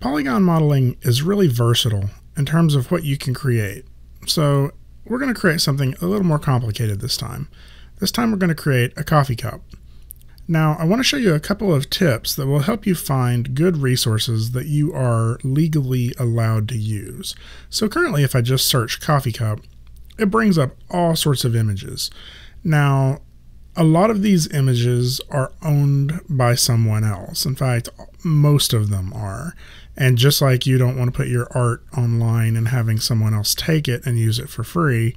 Polygon modeling is really versatile in terms of what you can create. So we're going to create something a little more complicated this time. This time we're going to create a coffee cup. Now I want to show you a couple of tips that will help you find good resources that you are legally allowed to use. So currently if I just search coffee cup, it brings up all sorts of images. Now a lot of these images are owned by someone else. In fact, most of them are. And just like you don't want to put your art online and having someone else take it and use it for free,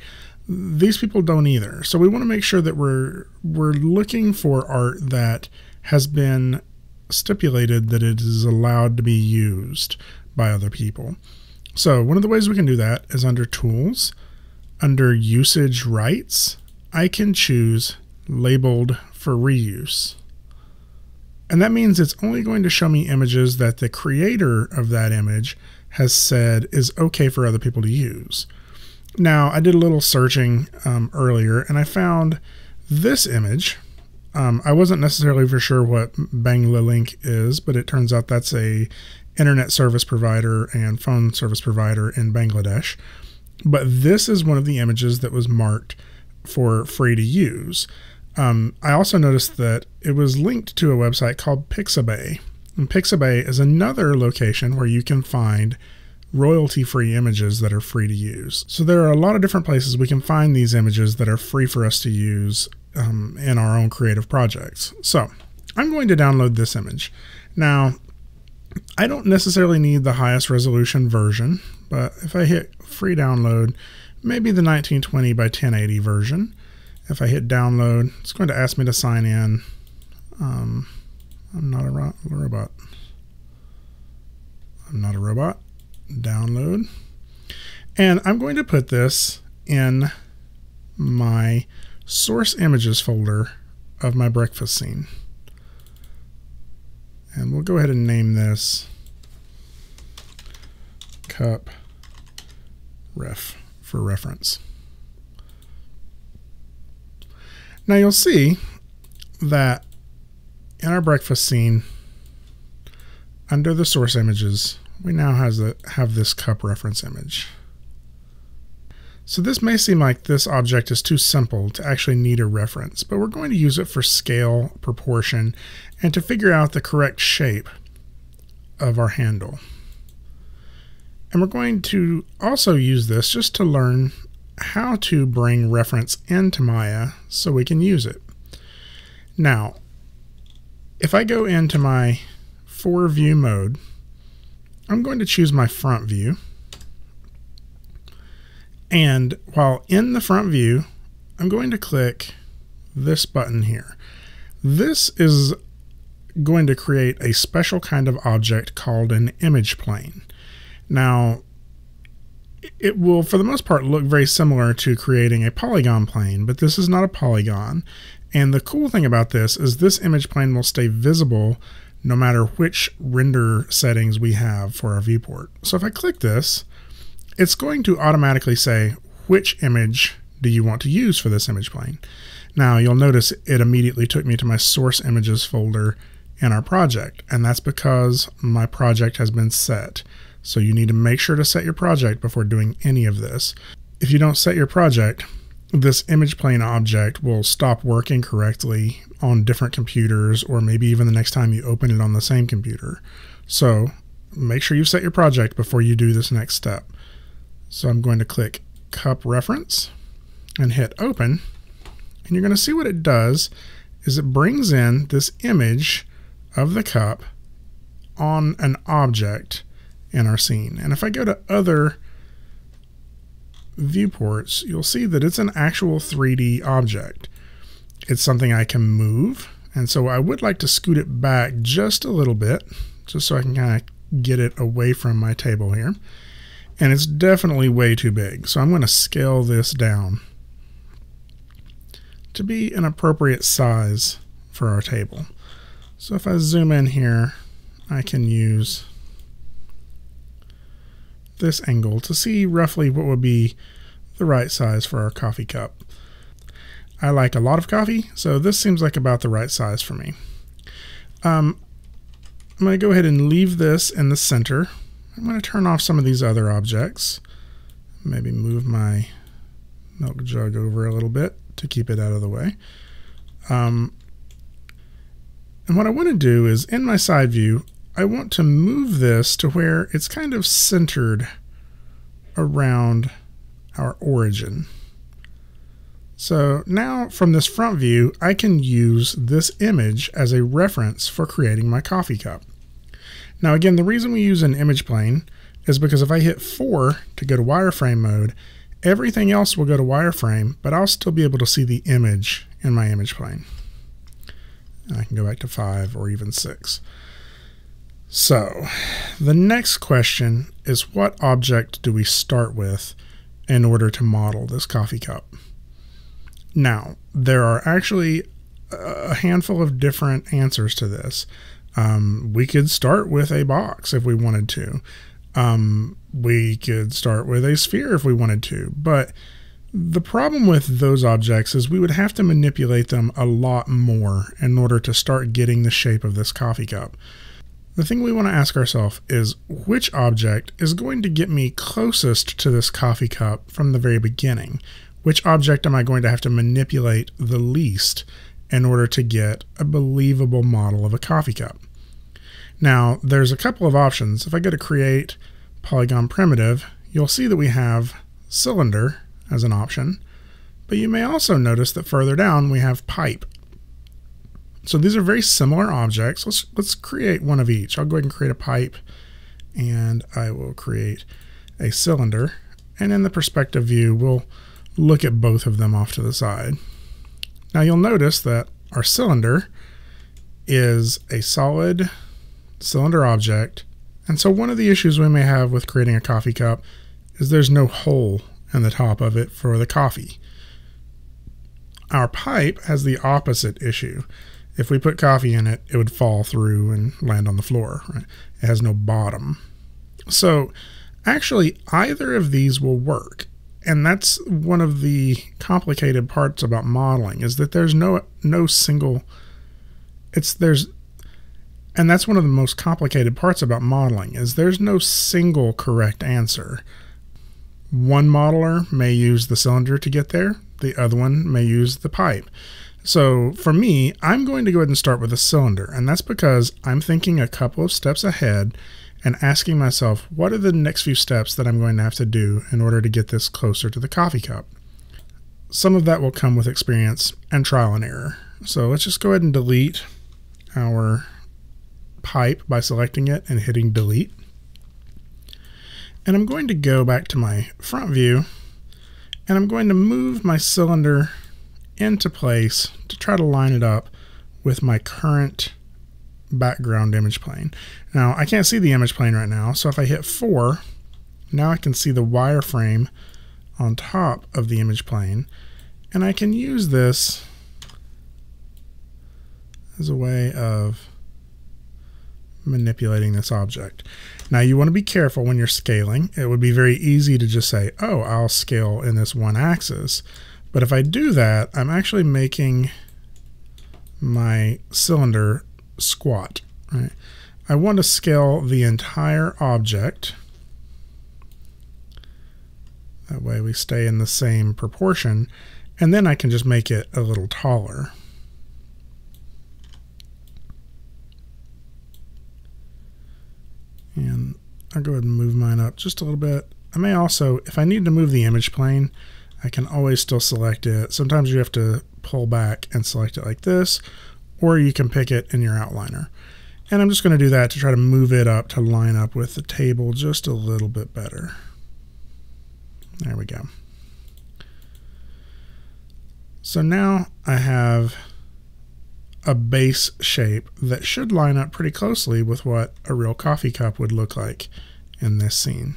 these people don't either. So we want to make sure that we're we're looking for art that has been stipulated that it is allowed to be used by other people. So one of the ways we can do that is under tools, under usage rights, I can choose labeled for reuse. And that means it's only going to show me images that the creator of that image has said is okay for other people to use. Now, I did a little searching um, earlier and I found this image. Um, I wasn't necessarily for sure what Banglalink is, but it turns out that's a internet service provider and phone service provider in Bangladesh. But this is one of the images that was marked for free to use. Um, I also noticed that it was linked to a website called Pixabay. And Pixabay is another location where you can find royalty free images that are free to use. So there are a lot of different places we can find these images that are free for us to use um, in our own creative projects. So I'm going to download this image. Now, I don't necessarily need the highest resolution version, but if I hit free download, maybe the 1920 by 1080 version, if I hit download, it's going to ask me to sign in. Um, I'm not a ro robot. I'm not a robot. Download. And I'm going to put this in my source images folder of my breakfast scene. And we'll go ahead and name this cup ref for reference. Now you'll see that in our breakfast scene, under the source images, we now has have this cup reference image. So this may seem like this object is too simple to actually need a reference, but we're going to use it for scale, proportion, and to figure out the correct shape of our handle. And we're going to also use this just to learn how to bring reference into Maya so we can use it. Now, if I go into my four view mode, I'm going to choose my front view. And while in the front view, I'm going to click this button here. This is going to create a special kind of object called an image plane. Now, it will, for the most part, look very similar to creating a polygon plane, but this is not a polygon. And the cool thing about this is this image plane will stay visible no matter which render settings we have for our viewport. So if I click this, it's going to automatically say which image do you want to use for this image plane. Now you'll notice it immediately took me to my source images folder in our project, and that's because my project has been set. So you need to make sure to set your project before doing any of this. If you don't set your project, this image plane object will stop working correctly on different computers or maybe even the next time you open it on the same computer. So make sure you set your project before you do this next step. So I'm going to click cup reference and hit open and you're going to see what it does is it brings in this image of the cup on an object in our scene. And if I go to other viewports, you'll see that it's an actual 3D object. It's something I can move. And so I would like to scoot it back just a little bit, just so I can kind of get it away from my table here. And it's definitely way too big. So I'm going to scale this down to be an appropriate size for our table. So if I zoom in here, I can use this angle to see roughly what would be the right size for our coffee cup. I like a lot of coffee, so this seems like about the right size for me. Um, I'm going to go ahead and leave this in the center. I'm going to turn off some of these other objects. Maybe move my milk jug over a little bit to keep it out of the way. Um, and what I want to do is in my side view, I want to move this to where it's kind of centered around our origin. So now from this front view, I can use this image as a reference for creating my coffee cup. Now again, the reason we use an image plane is because if I hit 4 to go to wireframe mode, everything else will go to wireframe, but I'll still be able to see the image in my image plane. I can go back to 5 or even 6. So the next question is what object do we start with in order to model this coffee cup? Now, there are actually a handful of different answers to this. Um, we could start with a box if we wanted to. Um, we could start with a sphere if we wanted to. But the problem with those objects is we would have to manipulate them a lot more in order to start getting the shape of this coffee cup. The thing we want to ask ourselves is which object is going to get me closest to this coffee cup from the very beginning? Which object am I going to have to manipulate the least in order to get a believable model of a coffee cup? Now, there's a couple of options. If I go to create polygon primitive, you'll see that we have cylinder as an option, but you may also notice that further down we have pipe. So these are very similar objects. Let's, let's create one of each. I'll go ahead and create a pipe and I will create a cylinder. And in the perspective view, we'll look at both of them off to the side. Now you'll notice that our cylinder is a solid cylinder object. And so one of the issues we may have with creating a coffee cup is there's no hole in the top of it for the coffee. Our pipe has the opposite issue. If we put coffee in it, it would fall through and land on the floor. Right? It has no bottom. So actually, either of these will work and that's one of the complicated parts about modeling is that there's no no single it's there's and that's one of the most complicated parts about modeling is there's no single correct answer one modeler may use the cylinder to get there the other one may use the pipe so for me i'm going to go ahead and start with a cylinder and that's because i'm thinking a couple of steps ahead and asking myself, what are the next few steps that I'm going to have to do in order to get this closer to the coffee cup? Some of that will come with experience and trial and error. So let's just go ahead and delete our pipe by selecting it and hitting delete. And I'm going to go back to my front view and I'm going to move my cylinder into place to try to line it up with my current background image plane. Now I can't see the image plane right now, so if I hit 4, now I can see the wireframe on top of the image plane, and I can use this as a way of manipulating this object. Now you want to be careful when you're scaling. It would be very easy to just say, oh, I'll scale in this one axis. But if I do that, I'm actually making my cylinder squat. Right? I want to scale the entire object. That way we stay in the same proportion. And then I can just make it a little taller. And I'll go ahead and move mine up just a little bit. I may also, if I need to move the image plane, I can always still select it. Sometimes you have to pull back and select it like this, or you can pick it in your outliner. And I'm just going to do that to try to move it up to line up with the table just a little bit better. There we go. So now I have a base shape that should line up pretty closely with what a real coffee cup would look like in this scene.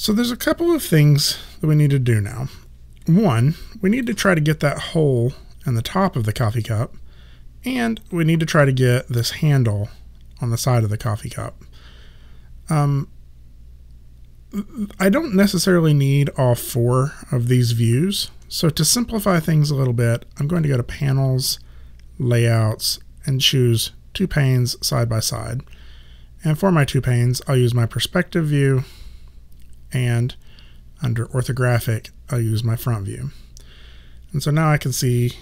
So there's a couple of things that we need to do now. One, we need to try to get that hole in the top of the coffee cup, and we need to try to get this handle on the side of the coffee cup. Um, I don't necessarily need all four of these views. So to simplify things a little bit, I'm going to go to Panels, Layouts, and choose two panes side by side. And for my two panes, I'll use my perspective view and under orthographic, I'll use my front view. And so now I can see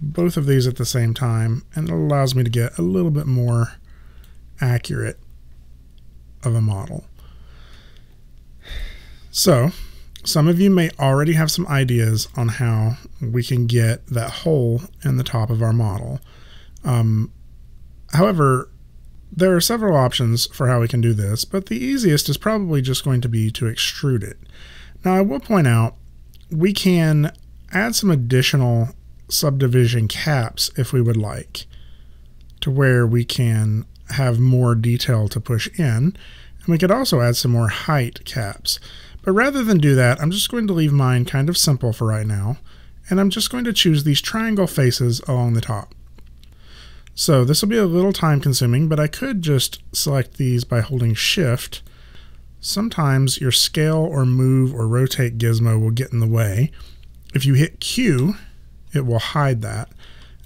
both of these at the same time and it allows me to get a little bit more accurate of a model. So some of you may already have some ideas on how we can get that hole in the top of our model. Um, however, there are several options for how we can do this, but the easiest is probably just going to be to extrude it. Now I will point out, we can add some additional subdivision caps if we would like, to where we can have more detail to push in, and we could also add some more height caps. But rather than do that, I'm just going to leave mine kind of simple for right now, and I'm just going to choose these triangle faces along the top. So this will be a little time consuming, but I could just select these by holding shift. Sometimes your scale or move or rotate gizmo will get in the way. If you hit Q, it will hide that.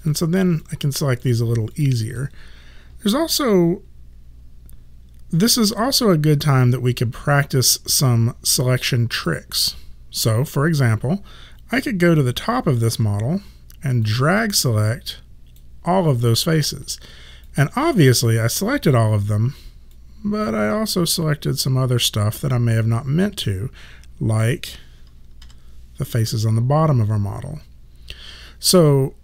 And so then I can select these a little easier. There's also, this is also a good time that we could practice some selection tricks. So for example, I could go to the top of this model and drag select all of those faces. And obviously I selected all of them, but I also selected some other stuff that I may have not meant to, like the faces on the bottom of our model. So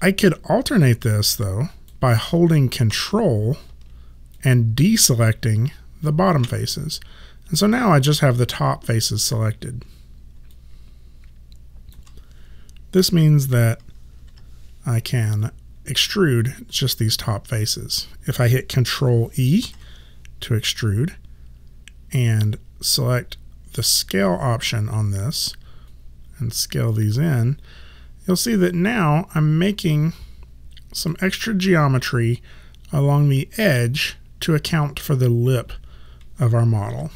I could alternate this though by holding control and deselecting the bottom faces. And so now I just have the top faces selected. This means that I can extrude just these top faces. If I hit Control E to extrude and select the scale option on this and scale these in, you'll see that now I'm making some extra geometry along the edge to account for the lip of our model.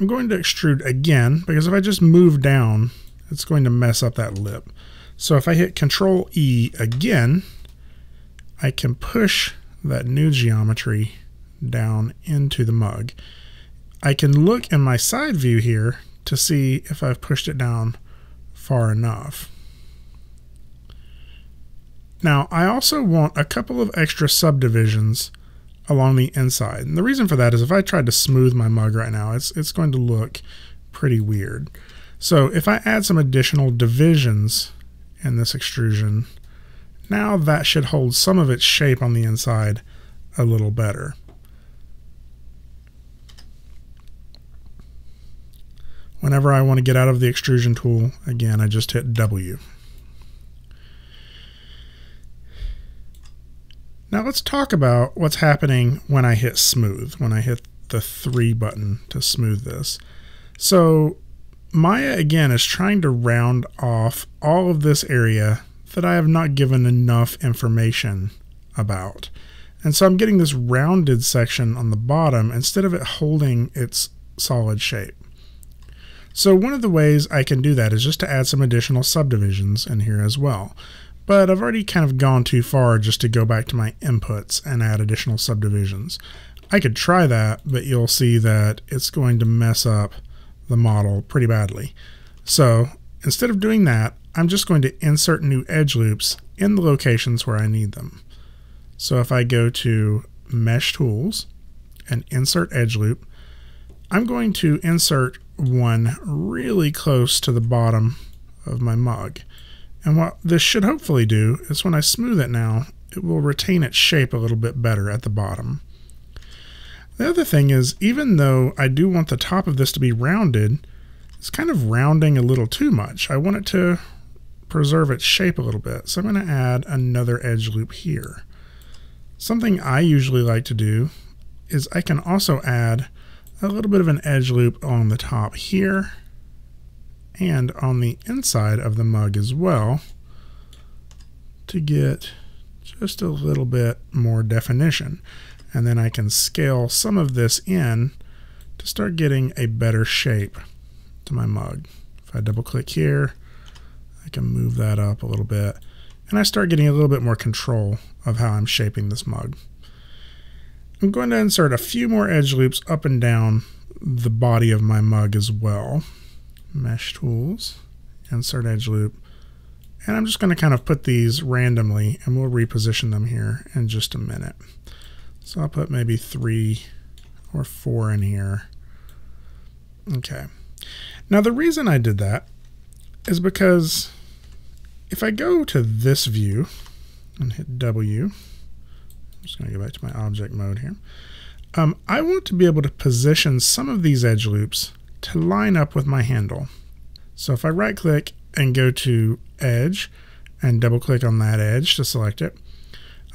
I'm going to extrude again because if I just move down it's going to mess up that lip. So if I hit Control E again, I can push that new geometry down into the mug. I can look in my side view here to see if I've pushed it down far enough. Now, I also want a couple of extra subdivisions along the inside. And the reason for that is if I tried to smooth my mug right now, it's, it's going to look pretty weird. So if I add some additional divisions in this extrusion, now that should hold some of its shape on the inside a little better. Whenever I want to get out of the extrusion tool, again, I just hit W. Now let's talk about what's happening when I hit smooth, when I hit the 3 button to smooth this. So Maya again is trying to round off all of this area that I have not given enough information about. And so I'm getting this rounded section on the bottom instead of it holding its solid shape. So one of the ways I can do that is just to add some additional subdivisions in here as well. But I've already kind of gone too far just to go back to my inputs and add additional subdivisions. I could try that, but you'll see that it's going to mess up the model pretty badly. So instead of doing that, I'm just going to insert new edge loops in the locations where I need them. So if I go to Mesh Tools and Insert Edge Loop, I'm going to insert one really close to the bottom of my mug. And what this should hopefully do is when I smooth it now, it will retain its shape a little bit better at the bottom. The other thing is, even though I do want the top of this to be rounded, it's kind of rounding a little too much. I want it to preserve its shape a little bit. So I'm going to add another edge loop here. Something I usually like to do is I can also add a little bit of an edge loop on the top here and on the inside of the mug as well to get just a little bit more definition and then I can scale some of this in to start getting a better shape to my mug. If I double click here, I can move that up a little bit. And I start getting a little bit more control of how I'm shaping this mug. I'm going to insert a few more edge loops up and down the body of my mug as well. Mesh tools, insert edge loop. And I'm just going to kind of put these randomly and we'll reposition them here in just a minute. So I'll put maybe three or four in here. Okay. Now the reason I did that is because if I go to this view and hit W, I'm just going to go back to my object mode here. Um, I want to be able to position some of these edge loops to line up with my handle. So if I right click and go to edge and double click on that edge to select it,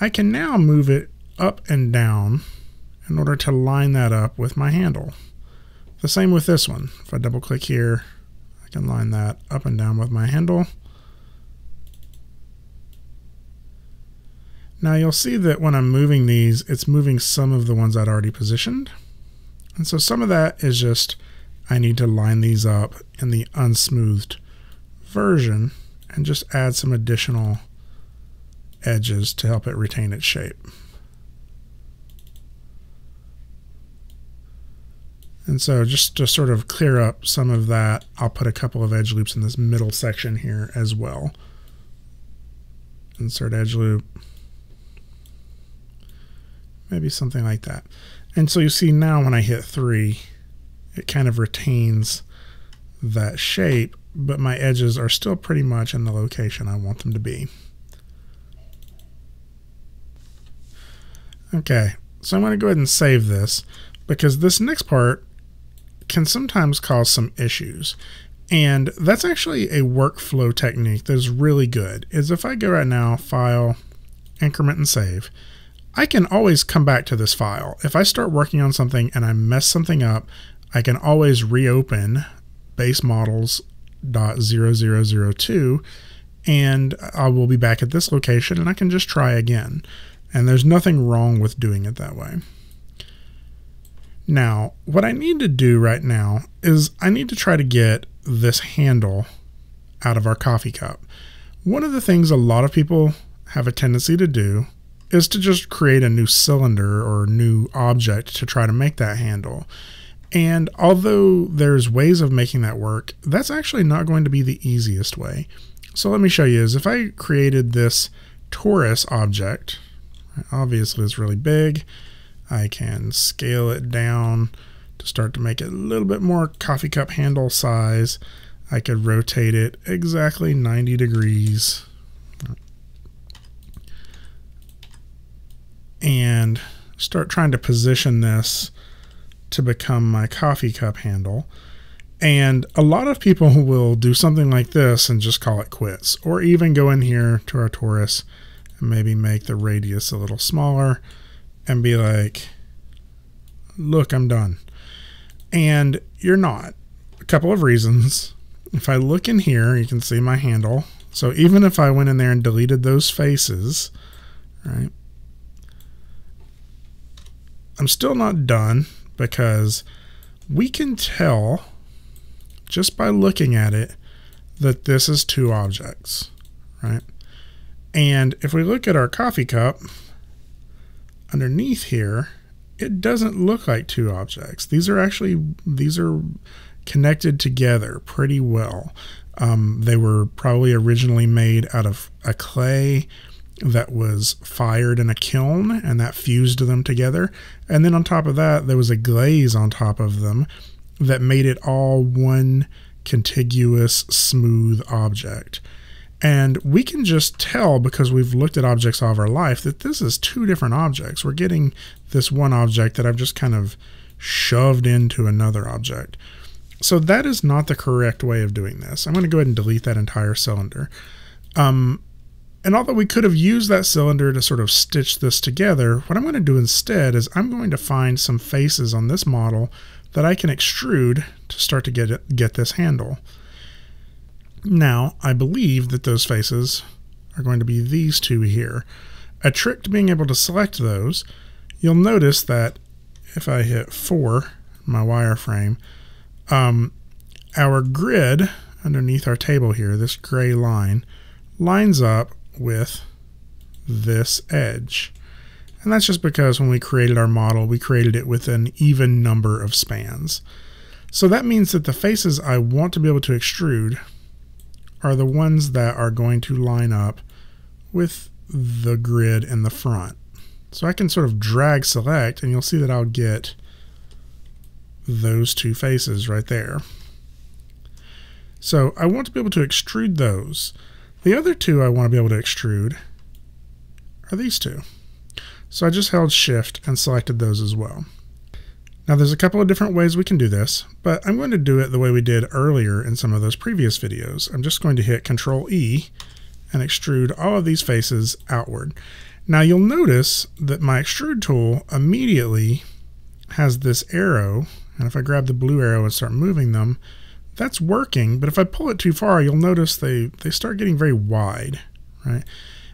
I can now move it up and down in order to line that up with my handle. The same with this one. If I double click here, I can line that up and down with my handle. Now you'll see that when I'm moving these, it's moving some of the ones I'd already positioned. And so some of that is just, I need to line these up in the unsmoothed version and just add some additional edges to help it retain its shape. And so just to sort of clear up some of that, I'll put a couple of edge loops in this middle section here as well. Insert edge loop. Maybe something like that. And so you see now when I hit 3, it kind of retains that shape, but my edges are still pretty much in the location I want them to be. Okay, so I'm going to go ahead and save this because this next part can sometimes cause some issues. And that's actually a workflow technique that is really good. Is if I go right now, file, increment and save, I can always come back to this file. If I start working on something and I mess something up, I can always reopen base models models.0002 and I will be back at this location and I can just try again. And there's nothing wrong with doing it that way. Now, what I need to do right now is I need to try to get this handle out of our coffee cup. One of the things a lot of people have a tendency to do is to just create a new cylinder or new object to try to make that handle. And although there's ways of making that work, that's actually not going to be the easiest way. So let me show you is if I created this torus object, obviously it's really big, I can scale it down to start to make it a little bit more coffee cup handle size. I could rotate it exactly 90 degrees. And start trying to position this to become my coffee cup handle. And a lot of people will do something like this and just call it quits, or even go in here to our torus and maybe make the radius a little smaller and be like, look, I'm done. And you're not. A couple of reasons. If I look in here, you can see my handle. So even if I went in there and deleted those faces, right, I'm still not done because we can tell just by looking at it that this is two objects, right? And if we look at our coffee cup, underneath here, it doesn't look like two objects. These are actually, these are connected together pretty well. Um, they were probably originally made out of a clay that was fired in a kiln and that fused them together. And then on top of that, there was a glaze on top of them that made it all one contiguous, smooth object. And we can just tell because we've looked at objects all of our life that this is two different objects. We're getting this one object that I've just kind of shoved into another object. So that is not the correct way of doing this. I'm going to go ahead and delete that entire cylinder. Um, and although we could have used that cylinder to sort of stitch this together, what I'm going to do instead is I'm going to find some faces on this model that I can extrude to start to get, it, get this handle. Now, I believe that those faces are going to be these two here. A trick to being able to select those, you'll notice that if I hit 4, my wireframe, um, our grid underneath our table here, this gray line, lines up with this edge. And that's just because when we created our model, we created it with an even number of spans. So that means that the faces I want to be able to extrude are the ones that are going to line up with the grid in the front. So I can sort of drag select and you'll see that I'll get those two faces right there. So I want to be able to extrude those. The other two I want to be able to extrude are these two. So I just held shift and selected those as well. Now there's a couple of different ways we can do this, but I'm going to do it the way we did earlier in some of those previous videos. I'm just going to hit Control E and extrude all of these faces outward. Now you'll notice that my extrude tool immediately has this arrow, and if I grab the blue arrow and start moving them, that's working, but if I pull it too far, you'll notice they, they start getting very wide, right?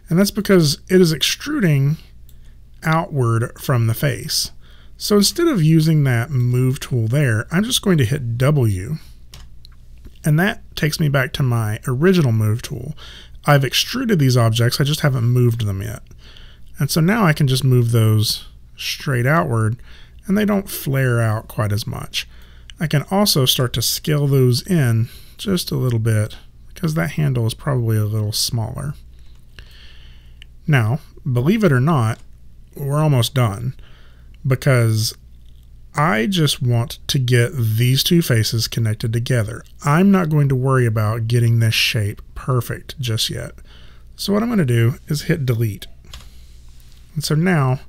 And that's because it is extruding outward from the face. So instead of using that move tool there, I'm just going to hit W. And that takes me back to my original move tool. I've extruded these objects, I just haven't moved them yet. And so now I can just move those straight outward and they don't flare out quite as much. I can also start to scale those in just a little bit because that handle is probably a little smaller. Now, believe it or not, we're almost done because I just want to get these two faces connected together. I'm not going to worry about getting this shape perfect just yet. So what I'm going to do is hit delete. And so now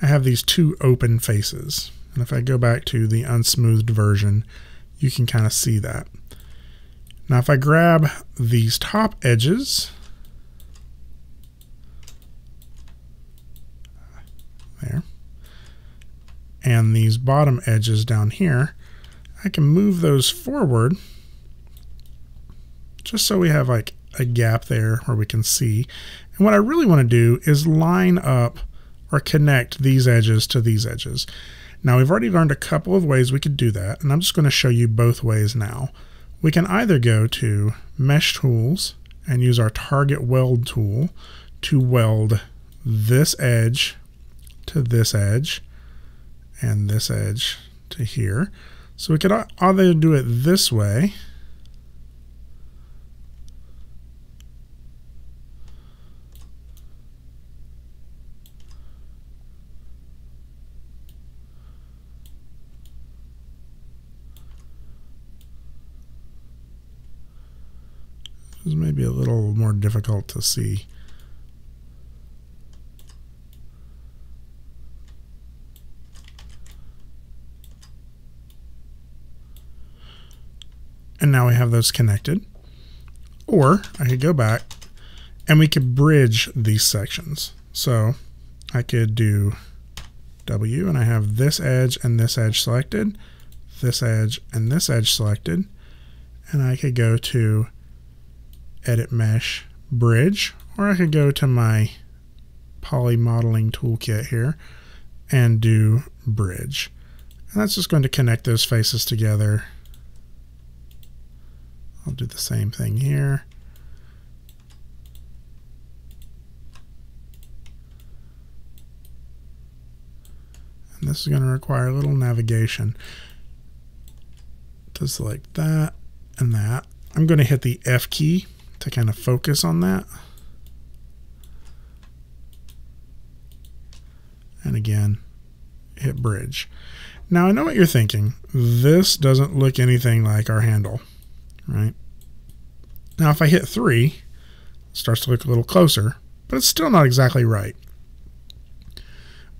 I have these two open faces. And if I go back to the unsmoothed version, you can kind of see that. Now if I grab these top edges, there, and these bottom edges down here, I can move those forward just so we have like a gap there where we can see. And what I really want to do is line up or connect these edges to these edges. Now we've already learned a couple of ways we could do that, and I'm just going to show you both ways now. We can either go to Mesh Tools and use our Target Weld tool to weld this edge to this edge and this edge to here. So we could either do it this way is maybe a little more difficult to see. And now we have those connected. Or I could go back and we could bridge these sections. So I could do W and I have this edge and this edge selected, this edge and this edge selected. And I could go to edit mesh bridge, or I could go to my poly modeling toolkit here and do bridge. And that's just going to connect those faces together. I'll do the same thing here. And this is going to require a little navigation to select that and that. I'm going to hit the F key to kind of focus on that. And again, hit bridge. Now I know what you're thinking. This doesn't look anything like our handle, right? Now if I hit 3, it starts to look a little closer, but it's still not exactly right.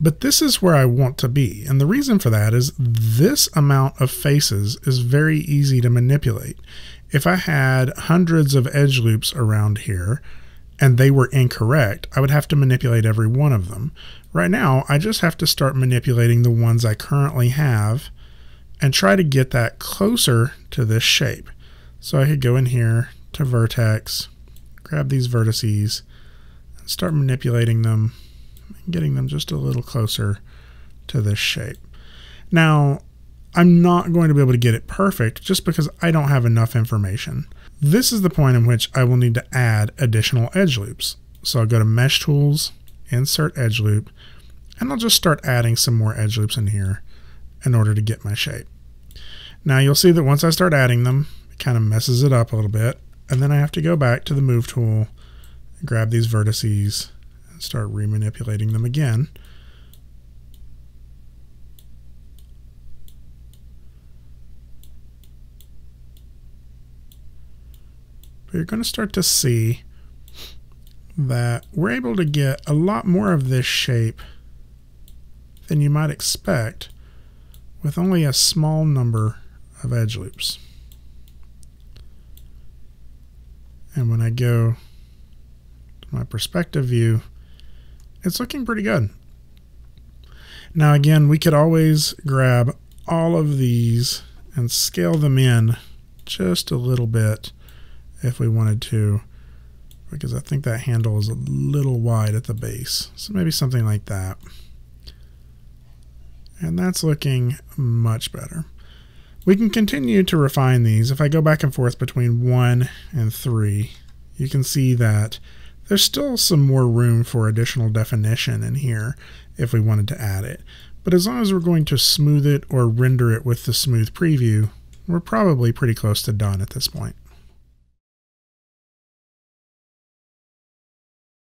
But this is where I want to be. And the reason for that is this amount of faces is very easy to manipulate. If I had hundreds of edge loops around here and they were incorrect, I would have to manipulate every one of them. Right now, I just have to start manipulating the ones I currently have and try to get that closer to this shape. So I could go in here to vertex, grab these vertices, and start manipulating them, getting them just a little closer to this shape. Now, I'm not going to be able to get it perfect just because I don't have enough information. This is the point in which I will need to add additional edge loops. So I'll go to Mesh Tools, Insert Edge Loop, and I'll just start adding some more edge loops in here in order to get my shape. Now you'll see that once I start adding them, kind of messes it up a little bit, and then I have to go back to the Move tool, grab these vertices, and start remanipulating them again. But you're going to start to see that we're able to get a lot more of this shape than you might expect with only a small number of edge loops. And when I go to my perspective view, it's looking pretty good. Now again, we could always grab all of these and scale them in just a little bit if we wanted to because I think that handle is a little wide at the base. So maybe something like that. And that's looking much better. We can continue to refine these. If I go back and forth between 1 and 3, you can see that there's still some more room for additional definition in here if we wanted to add it. But as long as we're going to smooth it or render it with the smooth preview, we're probably pretty close to done at this point.